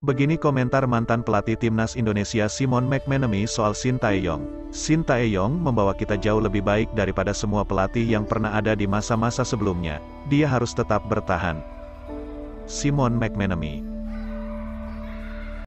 Begini komentar mantan pelatih timnas Indonesia Simon McManamy soal Shin Taeyong. Shin Taeyong membawa kita jauh lebih baik daripada semua pelatih yang pernah ada di masa-masa sebelumnya. Dia harus tetap bertahan. Simon McManamy